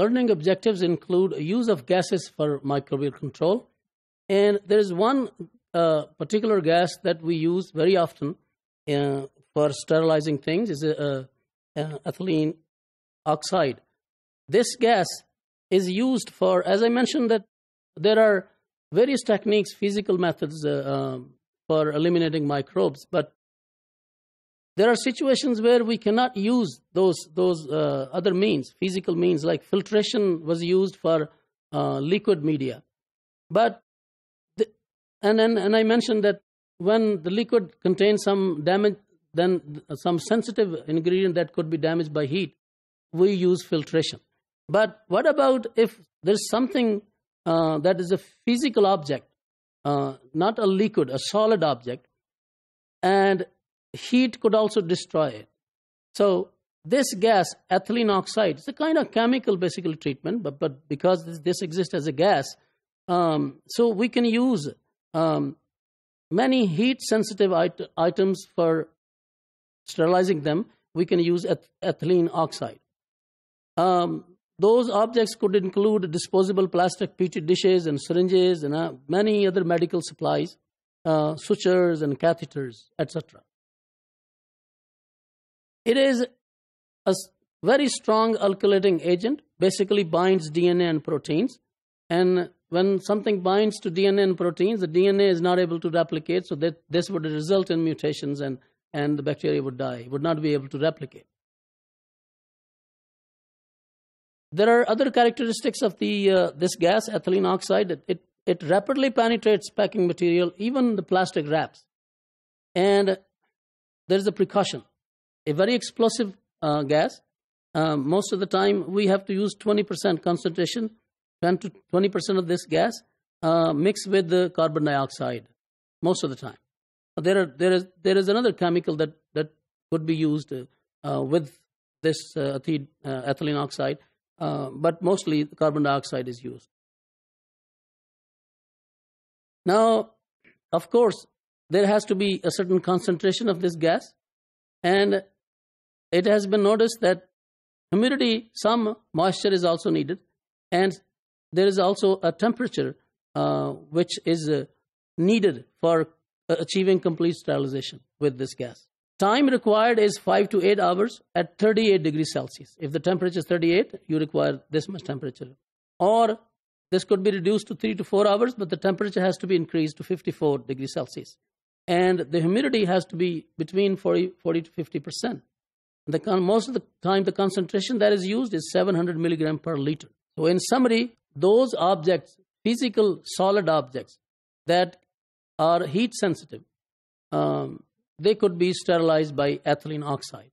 learning objectives include use of gases for microbial control. And there is one uh, particular gas that we use very often uh, for sterilizing things is uh, uh, ethylene oxide. This gas is used for, as I mentioned, that there are various techniques, physical methods uh, um, for eliminating microbes, but there are situations where we cannot use those those uh, other means, physical means like filtration was used for uh, liquid media, but the, and, and and I mentioned that when the liquid contains some damage, then some sensitive ingredient that could be damaged by heat, we use filtration. But what about if there's something uh, that is a physical object, uh, not a liquid, a solid object, and heat could also destroy it. So this gas, ethylene oxide, it's a kind of chemical basically treatment, but, but because this, this exists as a gas, um, so we can use um, many heat sensitive it items for sterilizing them. We can use eth ethylene oxide. Um, those objects could include disposable plastic petri dishes and syringes and uh, many other medical supplies, uh, sutures and catheters, etc. It is a very strong alkylating agent, basically binds DNA and proteins. And when something binds to DNA and proteins, the DNA is not able to replicate, so that this would result in mutations and, and the bacteria would die, would not be able to replicate. There are other characteristics of the uh, this gas, ethylene oxide. It, it, it rapidly penetrates packing material, even the plastic wraps. And there's a precaution. A very explosive uh, gas. Um, most of the time, we have to use 20% concentration, 10 to 20% of this gas uh, mixed with the carbon dioxide. Most of the time, there are there is there is another chemical that that could be used uh, with this uh, ethylene oxide uh, but mostly carbon dioxide is used. Now, of course, there has to be a certain concentration of this gas, and it has been noticed that humidity, some moisture is also needed, and there is also a temperature uh, which is uh, needed for achieving complete sterilization with this gas. Time required is 5 to 8 hours at 38 degrees Celsius. If the temperature is 38, you require this much temperature. Or this could be reduced to 3 to 4 hours, but the temperature has to be increased to 54 degrees Celsius. And the humidity has to be between 40, 40 to 50%. The, most of the time, the concentration that is used is 700 milligram per liter. So, in summary, those objects, physical solid objects that are heat sensitive, um, they could be sterilized by ethylene oxide.